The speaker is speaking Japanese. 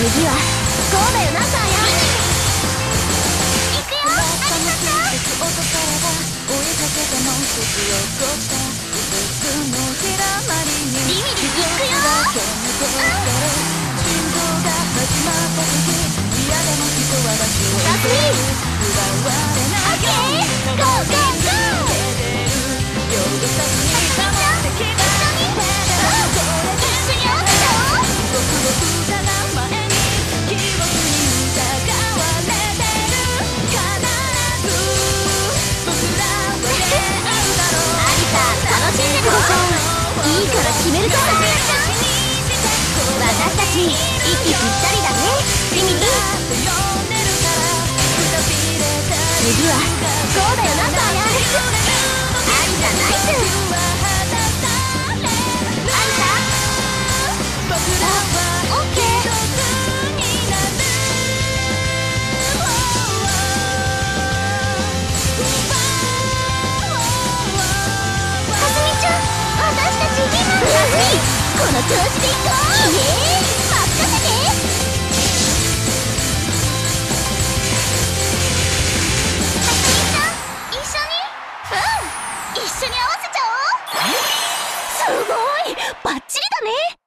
次は神戸よ。な行くよ。いかけのリ行くよ。心臓が始まった時嫌でも人はを奪われいいから決めるぞ。私たち息ぴったりだね。リミテ次はこうだよなバヤアリサナイスアバッチリだね。